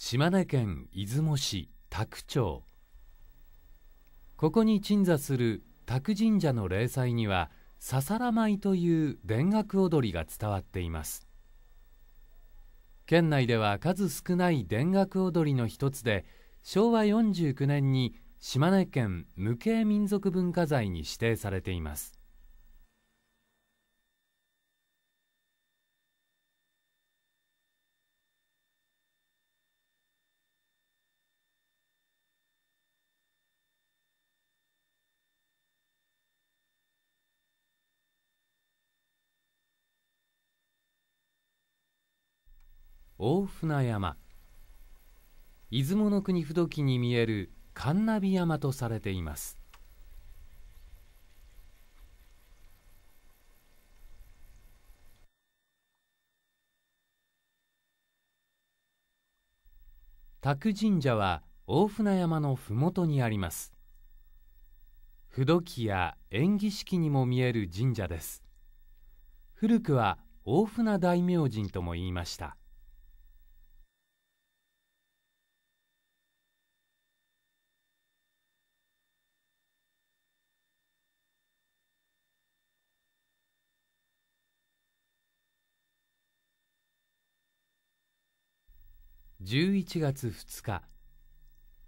島根県出雲市卓町。ここに鎮座する卓神社の霊祭にはささら舞という田楽踊りが伝わっています。県内では数少ない田楽踊りの一つで昭和49年に島根県無形民族文化財に指定されています。大船山。出雲の国不土記に見える神ナ山とされています。卓神社は大船山の麓にあります。不土記や縁起式にも見える神社です。古くは大船大明神とも言いました。11月2日。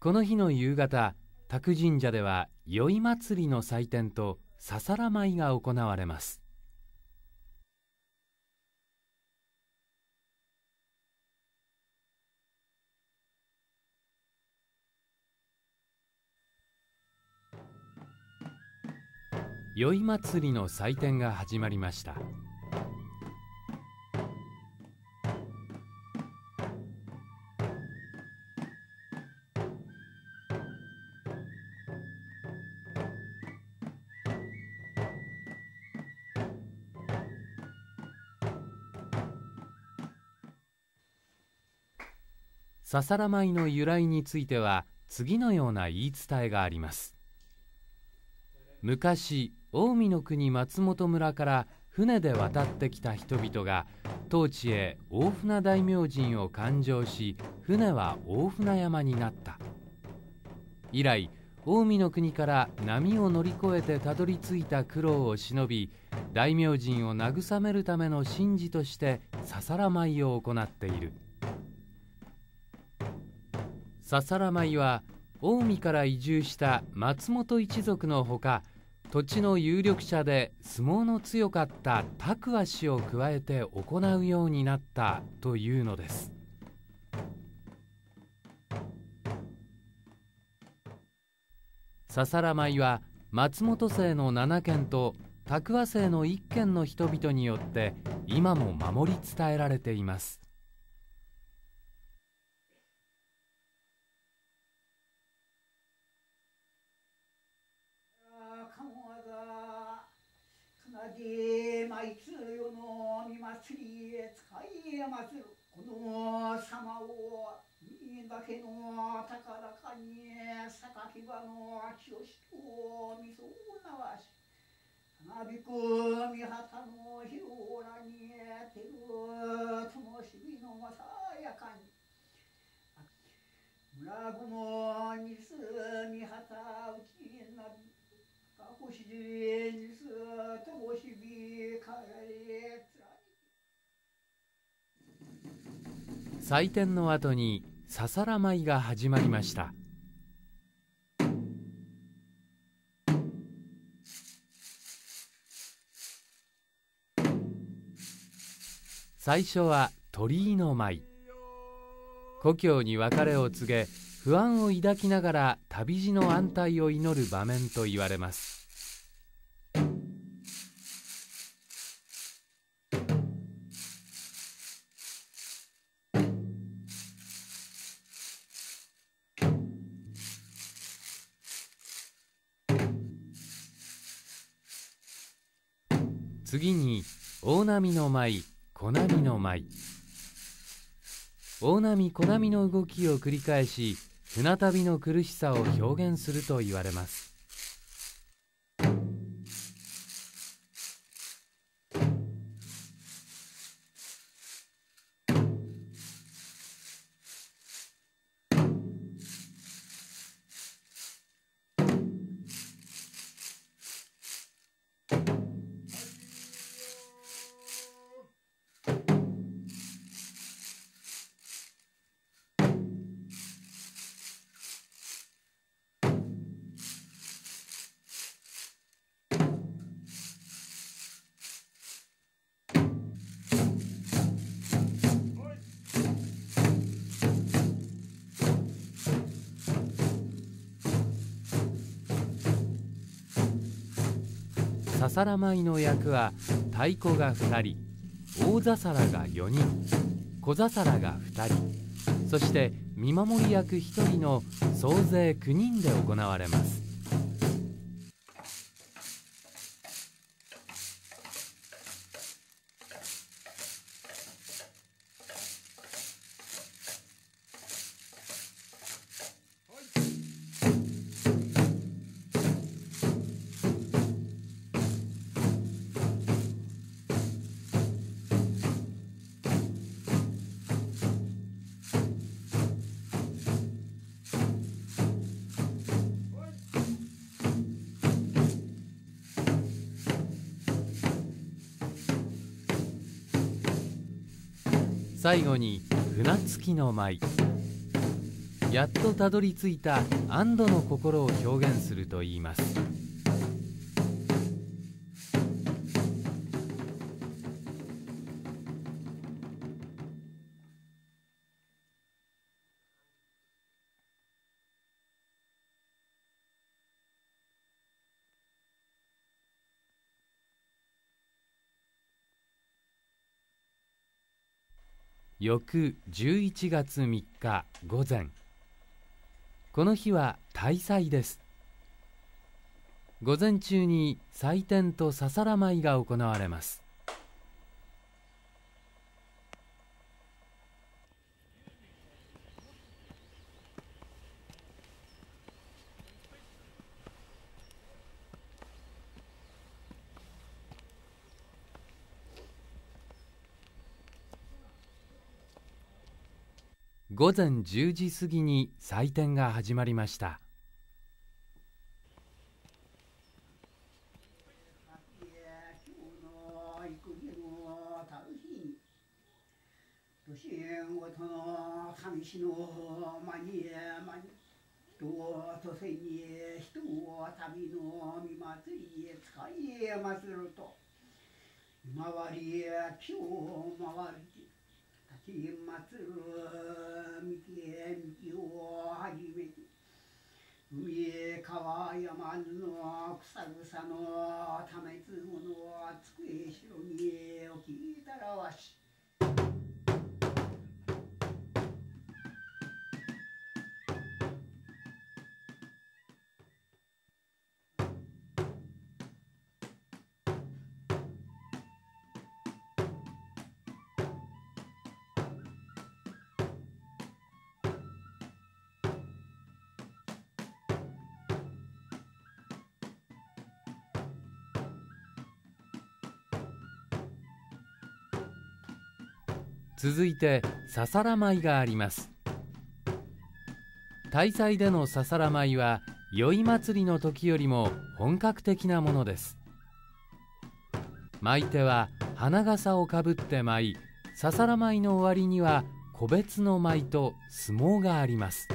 この日の夕方宅神社では宵祭りの祭典とささら舞が行われます。宵祭りの祭典が始まりました。ささら舞の由来については次のような言い伝えがあります。昔近江の国松本村から船で渡ってきた人々が当地へ大船大明神を勘定し船は大船山になった。以来近江の国から波を乗り越えてたどり着いた苦労を忍び大明神を慰めるための神事としてささら舞を行っている。ささら舞は近江から移住した松本一族のほか土地の有力者で相撲の強かった拓和氏を加えて行うようになったというのです。ささら舞は松本姓の7軒と拓和姓の1軒の人々によって今も守り伝えられています。祭り使い祭るこの様を見だけの高らかに榊場の清しとみそなわし花びく三旗の広らにてるともしみのさやかに村雲にす。三旗うちなび祭典の後にささら舞が始まりました。最初は鳥居の舞。故郷に別れを告げ不安を抱きながら旅路の安泰を祈る場面と言われます。次に大波の舞小波の舞。大波小波の動きを繰り返し船旅の苦しさを表現すると言われます。皿舞の役は太鼓が2人大座皿が4人小座皿が2人そして見守り役1人の総勢9人で行われます。最後に船着きの舞。やっとたどり着いた安堵の心を表現するといいます。翌11月3日午前。この日は大祭です。午前中に祭典とささら舞が行われます。午前10時過ぎに祭典が始まりました。人とせに人を旅の見祭りへ使いますると回り今日回り立ち祭る三木を始めに海川山の草草のためつもの机城に置きたらわし。続いてささら舞があります。大祭でのささら舞は宵祭りの時よりも本格的なものです。舞手は花笠をかぶって舞いささら舞の終わりには個別の舞と相撲があります。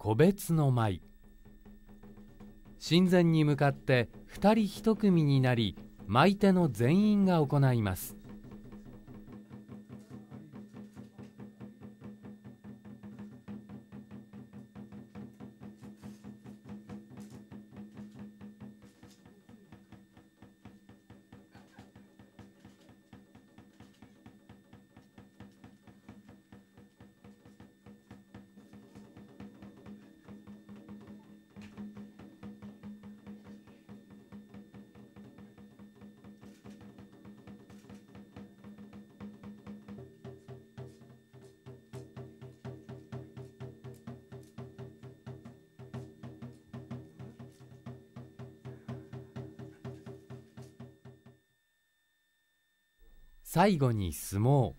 個別の舞。神前に向かって2人1組になり舞手の全員が行います。最後に相撲。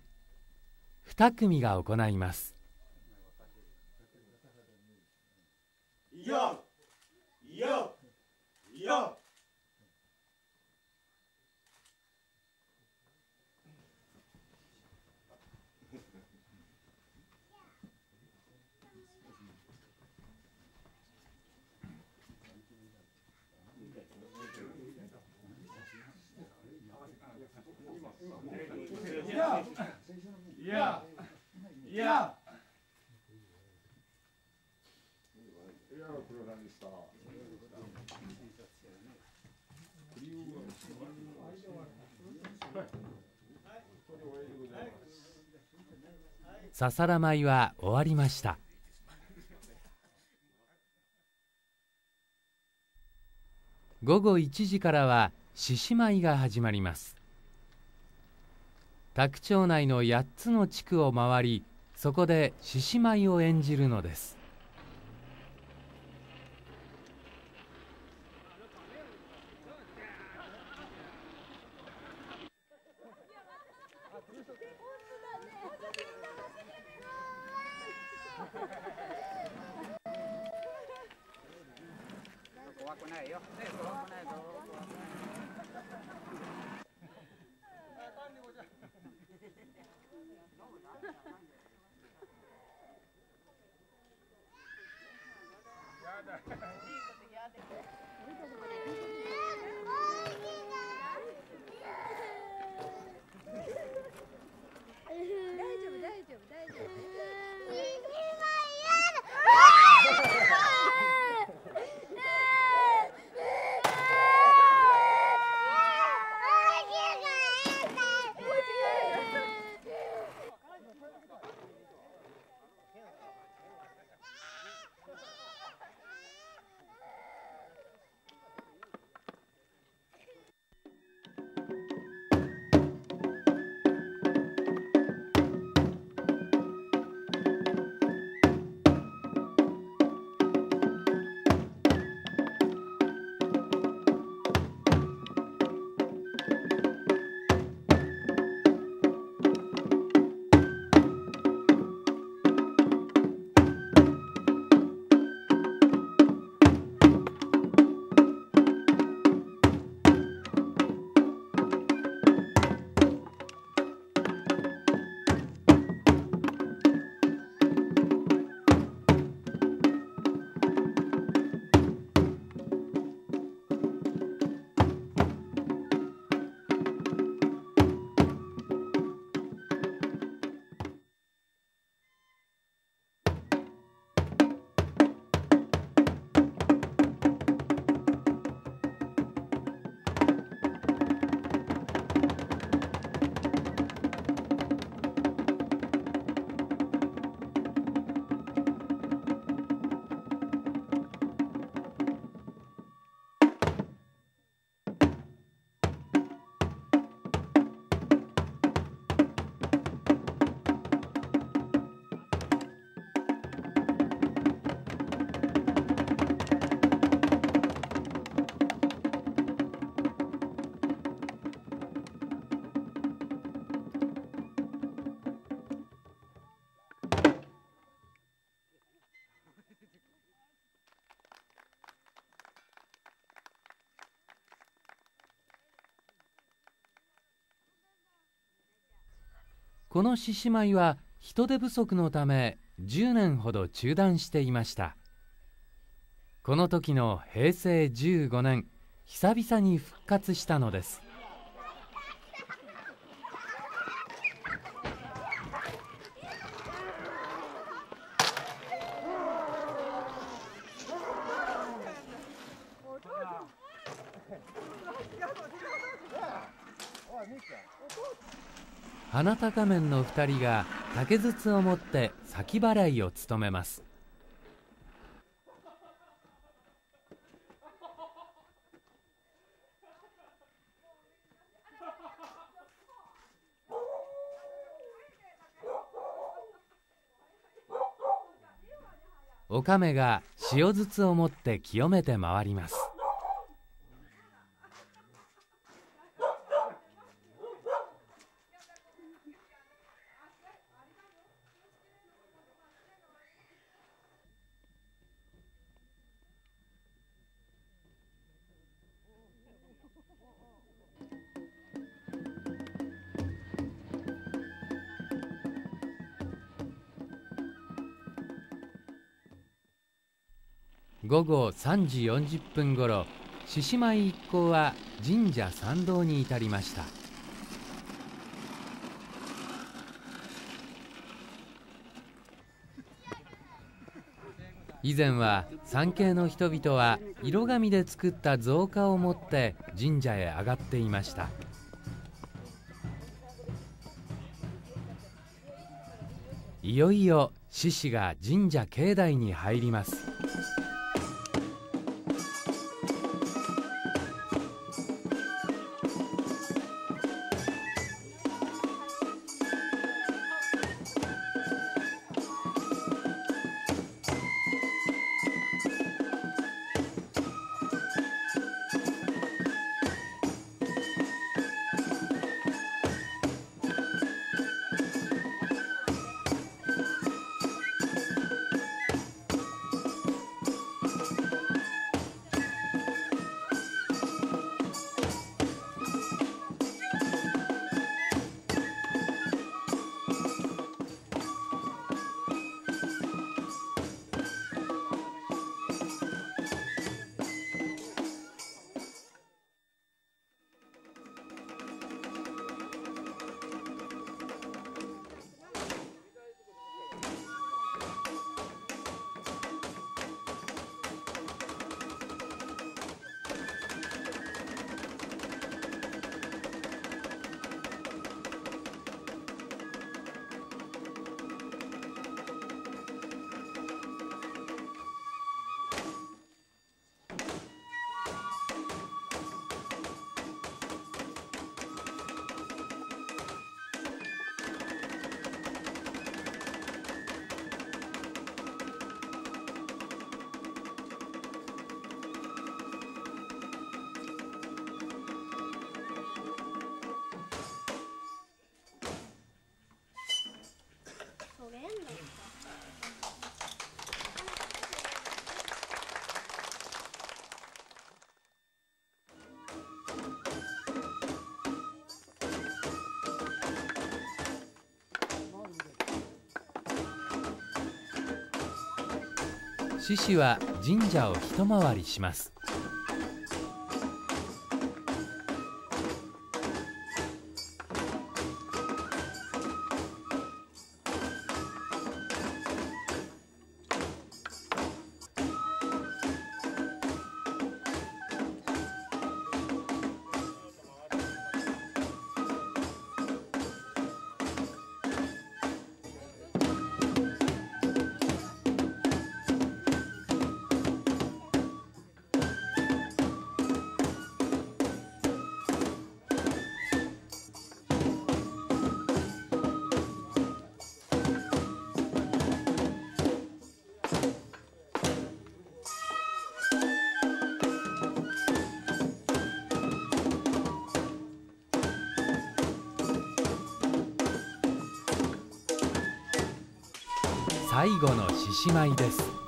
二組が行います。ささら舞は終わりました。午後1時からは獅子舞が始まります。多久町内の8つの地区を回りそこで獅子舞を演じるのです怖くないよ。怖くないぞ。大この獅子舞は人手不足のため10年ほど中断していました。この時の平成15年久々に復活したのです。花高面の2人が竹筒を持って先払いを務めます。おかめが塩筒を持って清めて回ります。3時40分ごろ獅子舞一行は神社参道に至りました。以前は参詣の人々は色紙で作った造花を持って神社へ上がっていました。いよいよ獅子が神社境内に入ります。獅子は神社を一回りします。最後の獅子舞です。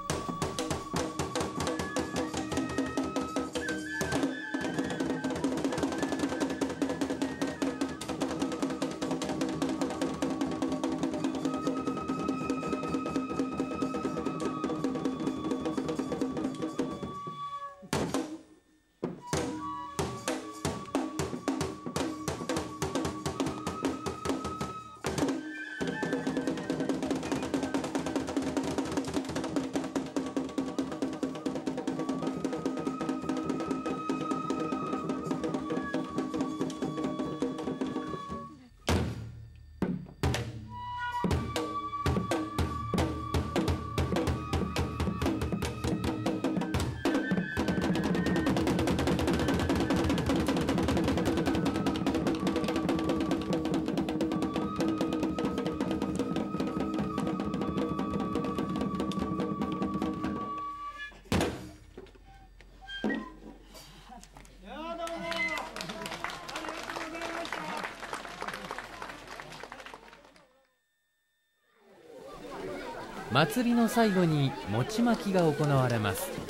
祭りの最後に餅まきが行われます。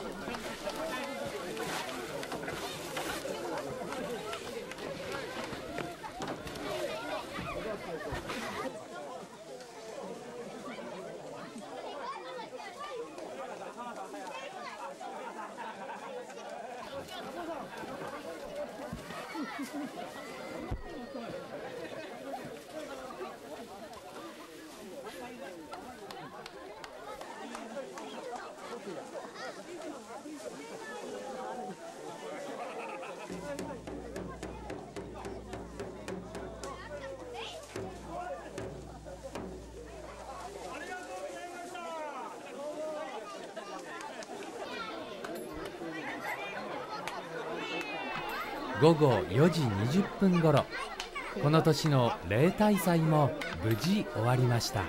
午後4時20分ごろこの年の例大祭も無事終わりました。